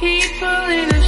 people in a